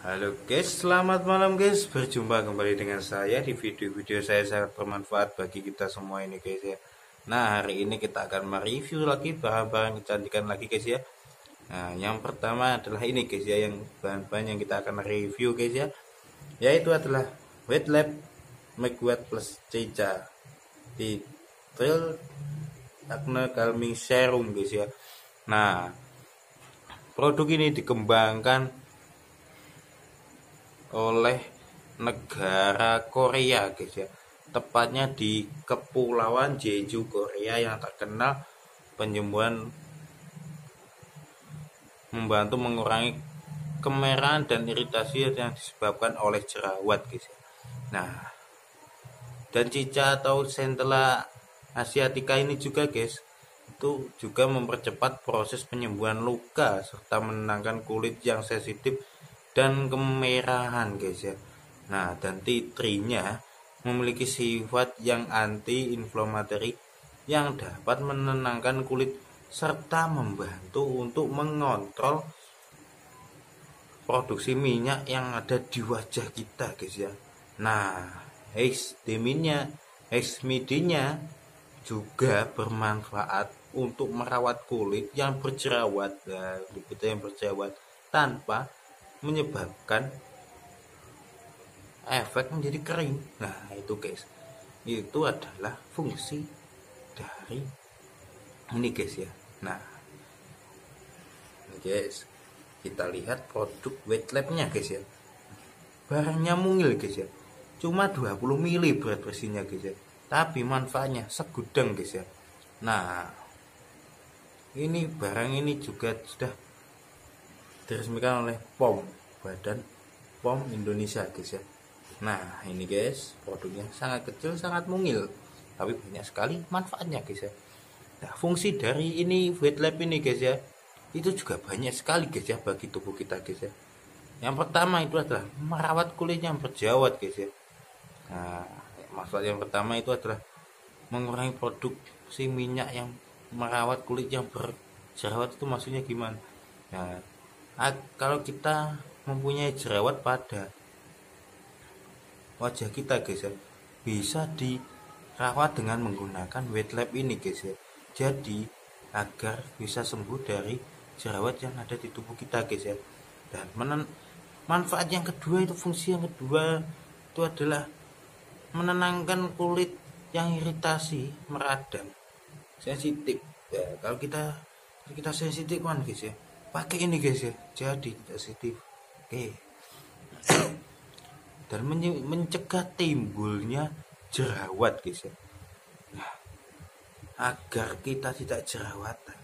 Halo guys, selamat malam guys. Berjumpa kembali dengan saya di video-video saya sangat bermanfaat bagi kita semua ini guys ya. Nah, hari ini kita akan mereview lagi barang-barang kecantikan lagi guys ya. Nah, yang pertama adalah ini guys ya, yang bahan-bahan yang kita akan review guys ya. Yaitu adalah Wet Lab Wet Plus Cica di Trail Acne Calming Serum guys ya. Nah, produk ini dikembangkan oleh negara Korea guys ya tepatnya di kepulauan Jeju Korea yang terkenal penyembuhan membantu mengurangi kemerahan dan iritasi yang disebabkan oleh jerawat guys ya. nah dan cica atau centella asiatica ini juga guys itu juga mempercepat proses penyembuhan luka serta menenangkan kulit yang sensitif dan kemerahan guys ya. Nah dan titrinya memiliki sifat yang anti-inflammatory yang dapat menenangkan kulit serta membantu untuk mengontrol produksi minyak yang ada di wajah kita guys ya. Nah XDMI-nya XMID-nya juga bermanfaat untuk merawat kulit yang berjerawat nah, yang berjerawat tanpa menyebabkan efek menjadi kering. Nah itu guys. Itu adalah fungsi dari ini guys ya. Nah guys kita lihat produk wet labnya guys ya. Barangnya mungil guys ya. Cuma 20 mili berat bersihnya guys ya. Tapi manfaatnya segudang guys ya. Nah ini barang ini juga sudah diresmikan oleh POM Badan POM Indonesia guys ya. Nah ini guys produknya sangat kecil sangat mungil tapi banyak sekali manfaatnya guys ya. Nah fungsi dari ini wet lab ini guys ya itu juga banyak sekali guys ya bagi tubuh kita guys ya. Yang pertama itu adalah merawat kulit yang berjerawat guys ya. Nah maksud yang pertama itu adalah mengurangi produksi minyak yang merawat kulit yang berjerawat itu maksudnya gimana? Nah kalau kita mempunyai jerawat pada wajah kita guys ya bisa dirawat dengan menggunakan wet lab ini guys ya. Jadi agar bisa sembuh dari jerawat yang ada di tubuh kita guys ya. Dan manfaat yang kedua itu fungsi yang kedua itu adalah menenangkan kulit yang iritasi meradang sensitif. Ya kalau kita kita sensitif kan guys ya pakai ini guys ya. Jadi sensitif oke. Dan mencegah timbulnya jerawat guys ya. Nah, agar kita tidak jerawatan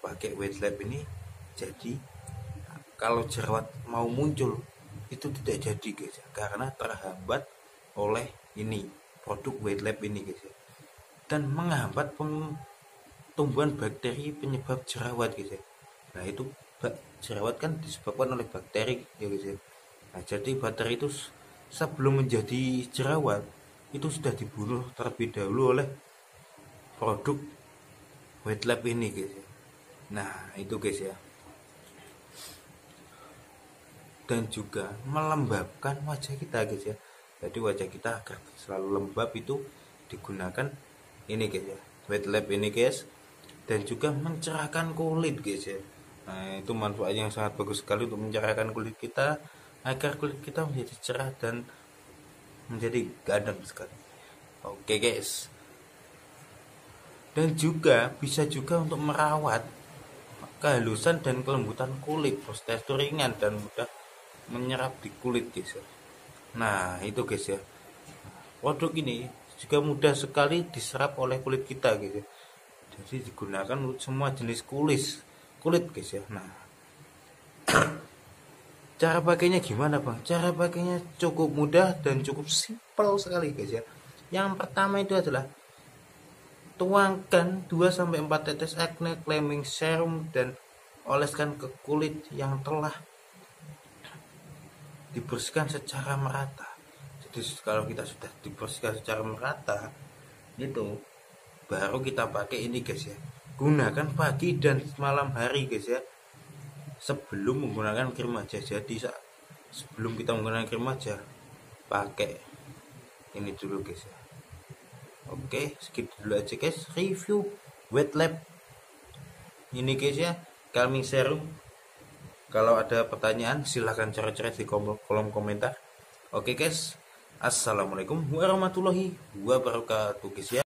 pakai wet lab ini jadi kalau jerawat mau muncul itu tidak jadi guys ya. Karena terhambat oleh ini produk wet lab ini guys ya. Dan menghambat tumbuhan bakteri penyebab jerawat guys ya nah itu jerawat kan disebabkan oleh bakteri ya guys ya. Nah jadi bakteri itu sebelum menjadi jerawat itu sudah dibunuh terlebih dahulu oleh produk wet lab ini guys ya. Nah itu guys ya. Dan juga melembabkan wajah kita guys ya. Jadi wajah kita agar selalu lembab itu digunakan ini guys ya. Wet lab ini guys. Dan juga mencerahkan kulit guys ya Nah, itu manfaat yang sangat bagus sekali untuk mencerahkan kulit kita agar kulit kita menjadi cerah dan menjadi gadang sekali. Oke, guys. Dan juga bisa juga untuk merawat kehalusan dan kelembutan kulit, tekstur ringan dan mudah menyerap di kulit, guys. Nah, itu guys ya. Produk ini juga mudah sekali diserap oleh kulit kita, guys. Jadi digunakan untuk semua jenis kulit kulit guys ya. Nah. Cara pakainya gimana bang? Cara pakainya cukup mudah dan cukup simpel sekali guys ya. Yang pertama itu adalah tuangkan 2 sampai 4 tetes acne claiming serum dan oleskan ke kulit yang telah dibersihkan secara merata. Jadi kalau kita sudah dibersihkan secara merata itu baru kita pakai ini guys ya gunakan pagi dan malam hari guys ya. Sebelum menggunakan krim wajah. Jadi sebelum kita menggunakan krim wajah pakai ini dulu guys ya. Oke skip dulu aja guys. Review wet lab. Ini guys ya calming serum. Kalau ada pertanyaan silahkan coret-coret di kolom komentar. Oke guys. Assalamualaikum warahmatullahi wabarakatuh guys ya